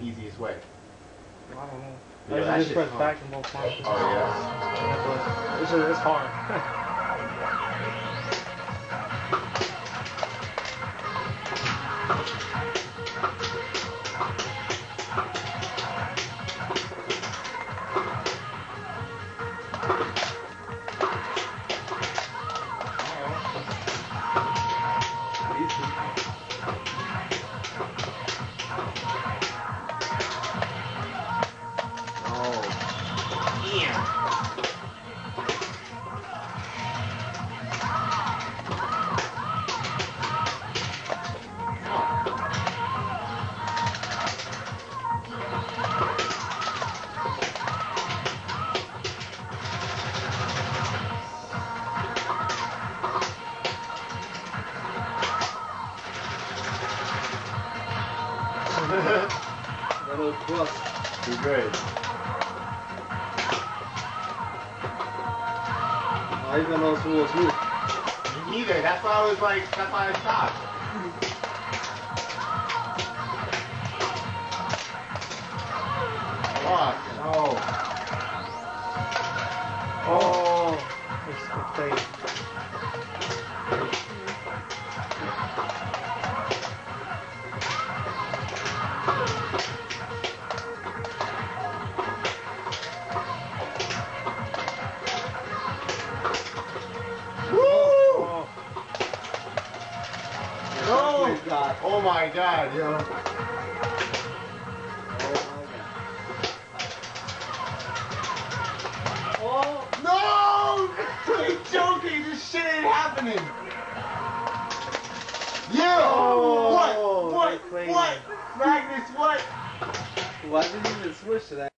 the easiest way? I don't know. Yeah, I just press hard. back and both times. Oh yeah. It's, it's hard. Oh. That little crust. Too great. I even know it's real smooth. Me neither. That's why I was like, that's why I stopped. No. Oh, it's, it's crazy. God. Oh my god, yo. Oh No! You're joking! This shit ain't happening! Yeah! Oh, what? What? What? Magnus, what? Why did you even switch to that?